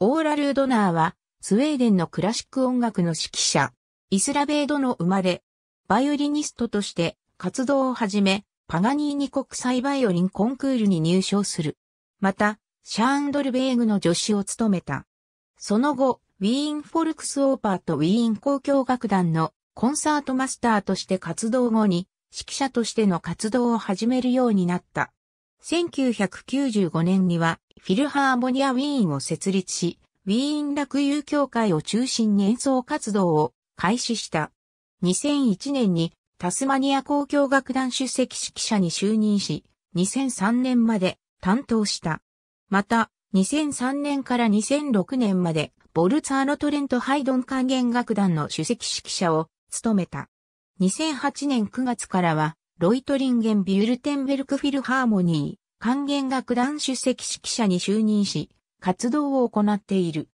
オーラルー・ドナーは、スウェーデンのクラシック音楽の指揮者、イスラベードの生まれ、バイオリニストとして活動を始め、パガニーニ国際バイオリンコンクールに入賞する。また、シャーンドルベーグの助手を務めた。その後、ウィーンフォルクスオーパーとウィーン交響楽団のコンサートマスターとして活動後に指揮者としての活動を始めるようになった。1995年にはフィルハーモニアウィーンを設立し、ウィーン楽友協会を中心に演奏活動を開始した。2001年にタスマニア交響楽団主席指揮者に就任し、2003年まで担当した。また、2003年から2006年までボルツァーノ・トレント・ハイドン管弦楽団の主席指揮者を務めた。2008年9月からは、ロイトリンゲン・ビュルテンベルクフィルハーモニー、管弦楽団首席指揮者に就任し、活動を行っている。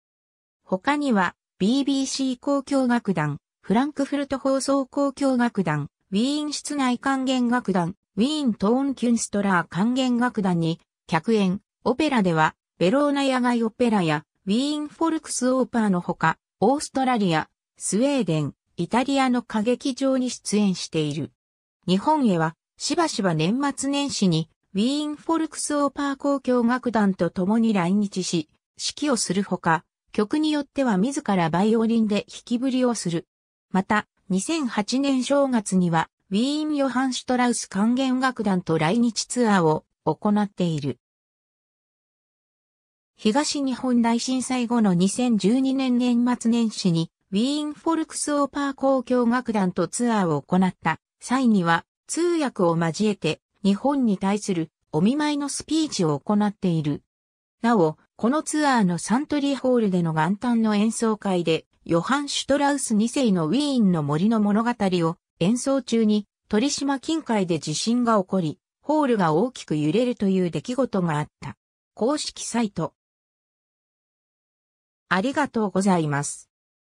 他には、BBC 交響楽団、フランクフルト放送交響楽団、ウィーン室内管弦楽団、ウィーントーンキュンストラー管弦楽団に、客演、オペラでは、ベローナ野外オペラや、ウィーンフォルクスオーパーのほか、オーストラリア、スウェーデン、イタリアの歌劇場に出演している。日本へは、しばしば年末年始に、ウィーンフォルクスオーパー交響楽団と共に来日し、指揮をするほか、曲によっては自らバイオリンで弾きぶりをする。また、2008年正月には、ウィーン・ヨハン・シュトラウス管弦楽団と来日ツアーを行っている。東日本大震災後の2012年年末年始に、ウィーンフォルクスオーパー交響楽団とツアーを行った際には、通訳を交えて日本に対するお見舞いのスピーチを行っている。なお、このツアーのサントリーホールでの元旦の演奏会で、ヨハン・シュトラウス2世のウィーンの森の物語を演奏中に鳥島近海で地震が起こり、ホールが大きく揺れるという出来事があった。公式サイトありがとうございます。